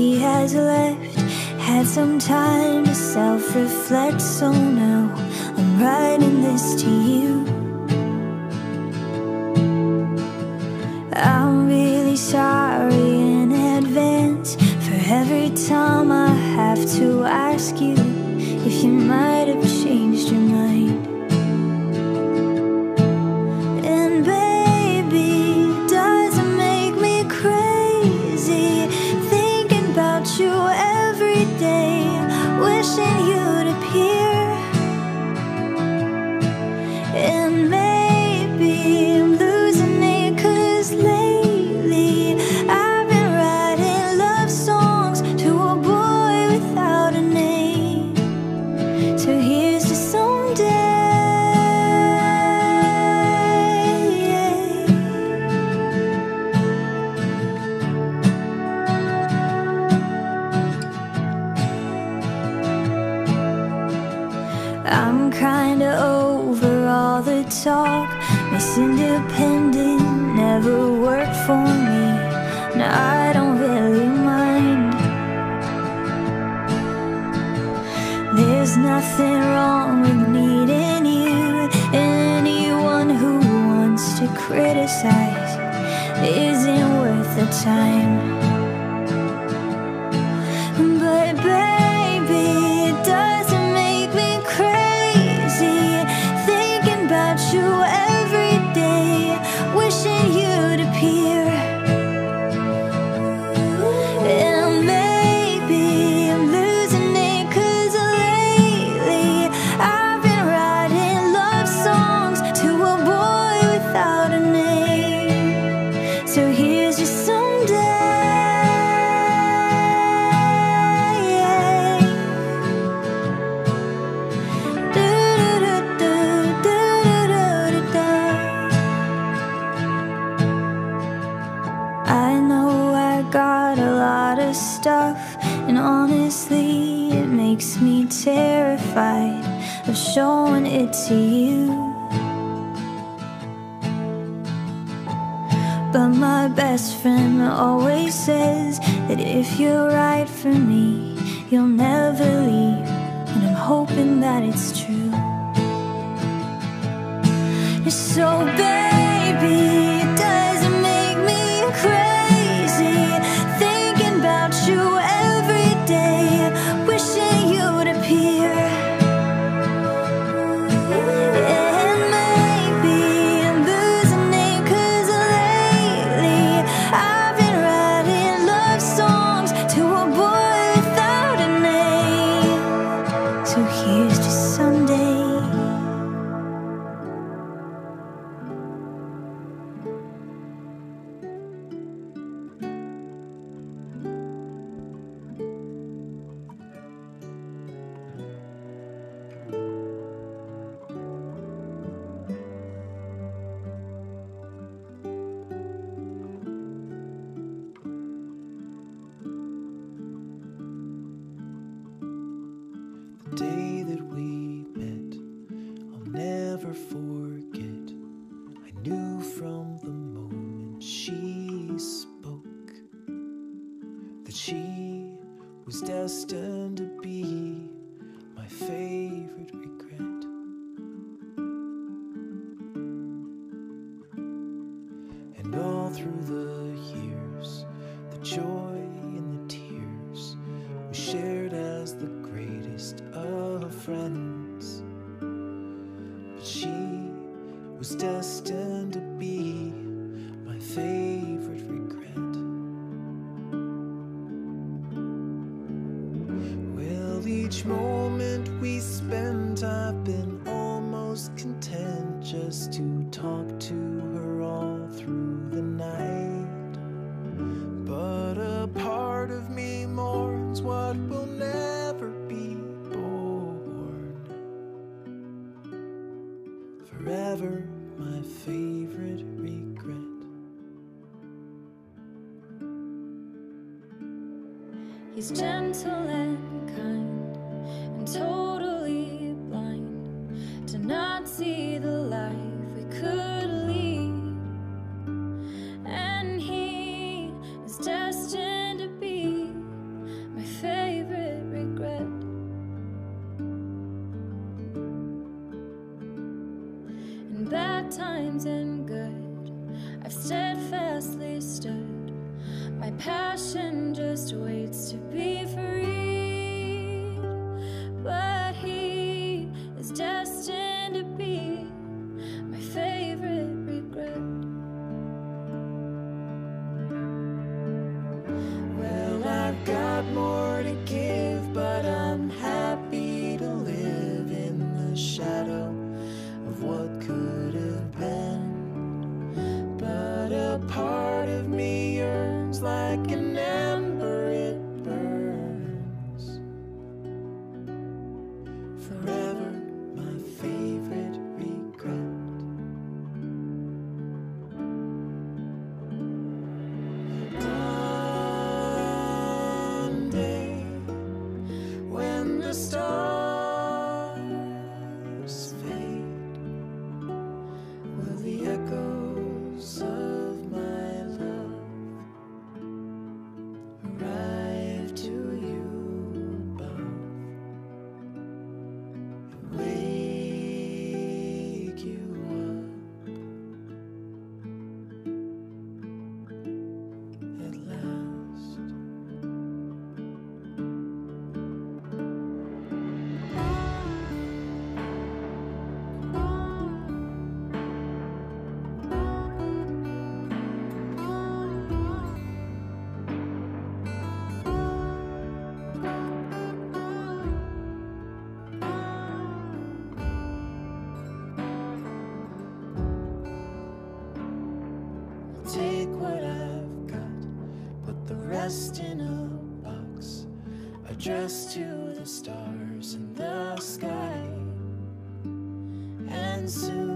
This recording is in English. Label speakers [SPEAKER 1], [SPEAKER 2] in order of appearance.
[SPEAKER 1] he has left. Had some time to self reflect, so now I'm writing this to you. I'm really sorry in advance for every time I have to ask you if you might have changed your mind. I'm kinda over all the talk. Miss Independent never worked for me. Now I don't really mind. There's nothing wrong with needing you. Anyone who wants to criticize isn't worth the time. So here's your someday. I know I got a lot of stuff, and honestly, it makes me terrified of showing it to you. But my best friend always says that if you're right for me, you'll never leave. And I'm hoping that it's true. So, baby, day
[SPEAKER 2] that we met, I'll never forget. I knew from the moment she spoke that she was destined to be my favorite regret. And all through the destined to be my favorite regret. Well, each moment we spent, I've been almost content just to talk to her all through the night. But a part of me mourns what will never be born. Forever my favorite regret.
[SPEAKER 1] He's gentle and kind and totally bad times and good, I've steadfastly stood. My passion just waits to be
[SPEAKER 2] free. apart. in a box, addressed to the stars in the sky. And soon.